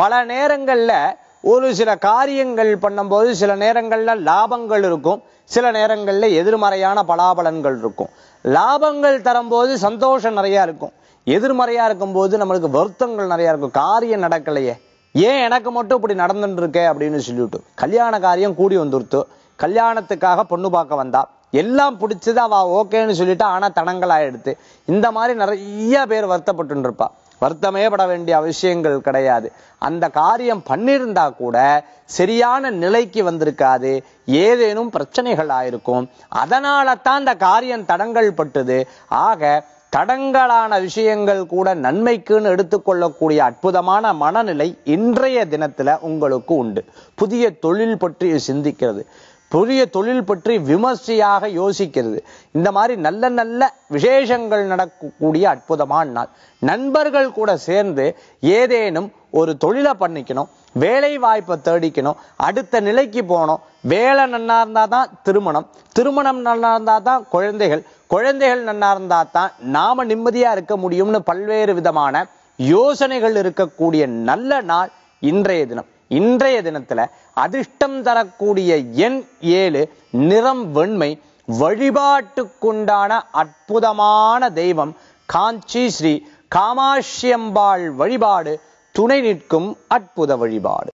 பல நேரங்கள்ல ஒரு சில காரியங்கள் பண்ணும்போது சில நேரங்கள்ல லாபங்கள் இருக்கும். சில நேரங்கள்ல எதிர்மறையான பலாபலன்கள் இருக்கும். லாபங்கள் தரும்போது சந்தோஷம் நிறைய இருக்கும். எதிர்மறையா இருக்கும்போது நம்மளுக்கு வருத்தங்கள் நிறைய இருக்கும். காரியம் நடக்கலையே. ஏன் எனக்கு மட்டும் இப்படி நடந்துட்டு இருக்கே அப்படின்னு சொல்லிவிட்டு கல்யாண காரியம் கூடி வந்துருத்து. கல்யாணத்துக்காக பொண்ணு பார்க்க வந்தா. எல்லாம் பிடிச்சது அவ ஓகேன்னு சொல்லிட்டு ஆனா தடங்களா எடுத்து இந்த மாதிரி நிறைய பேர் வருத்தப்பட்டு இருப்பா வருத்தமே பட வேண்டிய அவசியங்கள் கிடையாது. அந்த காரியம் பண்ணியிருந்தா கூட சரியான நிலைக்கு வந்திருக்காது. ஏதேனும் பிரச்சனைகள் ஆயிருக்கும் அதனால தான் அந்த காரியம் தடங்கள் பட்டுது. ஆக தடங்கலான விஷயங்கள் கூட நன்மைக்குன்னு எடுத்துக்கொள்ளக்கூடிய அற்புதமான மனநிலை இன்றைய தினத்துல உங்களுக்கு உண்டு. புதிய தொழில் பற்றி சிந்திக்கிறது. புதிய தொழில் பற்றி விமர்சையாக யோசிக்கிறது. இந்த மாதிரி நல்ல நல்ல விசேஷங்கள் நடக்கக்கூடிய அற்புதமான நாள். நண்பர்கள் கூட சேர்ந்து ஏதேனும் ஒரு தொழிலை பண்ணிக்கணும் வேலை வாய்ப்பை தேடிக்கணும் அடுத்த நிலைக்கு போகணும். வேலை நல்லா இருந்தால் தான் திருமணம் திருமணம் நல்லா இருந்தால் தான் குழந்தைகள் குழந்தைகள் நல்லா இருந்தால் தான் நாம் நிம்மதியாக இருக்க முடியும்னு பல்வேறு விதமான யோசனைகள் இருக்கக்கூடிய நல்ல நாள் இன்றைய தினம். இன்றைய தினத்துல அதிர்ஷ்டம் தரக்கூடிய எண் ஏழு நிறம் வெண்மை வழிபாட்டுக்குண்டான அற்புதமான தெய்வம் காஞ்சி ஸ்ரீ காமாட்சியம்பாள் வழிபாடு துணை நிற்கும் அற்புத வழிபாடு.